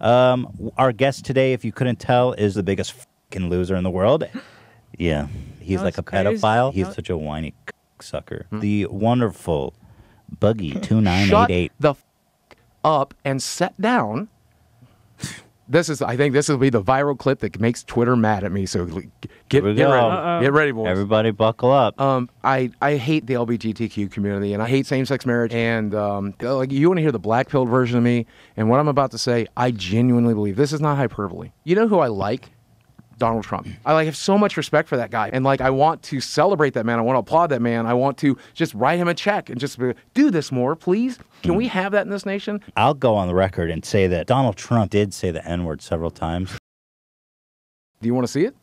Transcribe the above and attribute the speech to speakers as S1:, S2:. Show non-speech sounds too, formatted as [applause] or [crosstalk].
S1: Um, our guest today, if you couldn't tell, is the biggest fucking loser in the world. Yeah, he's
S2: No,
S1: like a
S2: crazy.
S1: pedophile. He's
S2: No.
S1: such a whiny sucker. The wonderful Boogie [clears throat] two nine
S3: Shut
S1: eight eight.
S3: the f- up and sit down. This is, I think, this will be the viral clip that makes Twitter mad at me. So get, get ready,
S1: Uh-oh.
S3: get ready, boys.
S1: Everybody, buckle up.
S3: Um, I I hate the LGBTQ community and I hate same-sex marriage. And um, like you want to hear the black-pilled version of me, and what I'm about to say, I genuinely believe this is not hyperbole. You know who I like? Donald Trump. I like have so much respect for that guy, and like I want to celebrate that man. I want to applaud that man. I want to just write him a check and just do this more, please. Can we have that in this nation?
S1: I'll go on the record and say that Donald Trump did say the N word several times.
S3: Do you want to see it?